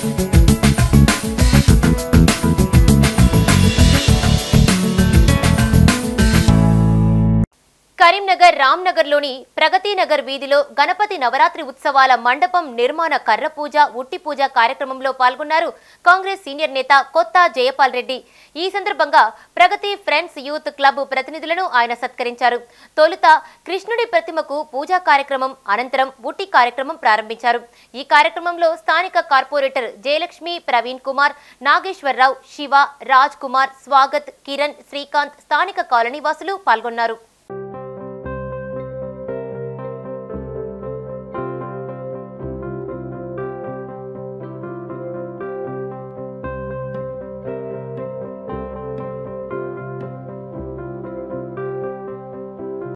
Thank you. Karimnagar రామ్నగర్లోని Pragathi Nagar వీధిలో గణపతి నవరాత్రి ఉత్సవాల మండపం నిర్మాణ కర్ర పూజ ఉట్టి పూజ కార్యక్రమంలో పాల్గొన్నారు కాంగ్రెస్ సీనియర్ నేత కొత్త జయపాల్ రెడ్డి. ఈ సందర్భంగా ప్రగతి ఫ్రెండ్స్ యూత్ క్లబ్ ప్రతినిధులను ఆయన సత్కరించారు. తొలుత కృష్ణుడి ప్రతిమకు పూజా కార్యక్రమం అనంతరం ఉట్టి కార్యక్రమం ప్రారంభించారు. ఈ కార్యక్రమంలో స్థానిక కార్పొరేటర్ జయలక్ష్మి ప్రవీణ్ కుమార్ నాగేశ్వరరావు శివ రాజ్ కుమార్ స్వాగత్ కిరణ్ శ్రీకాంత్ స్థానిక కాలనీవాసులు పాల్గొన్నారు.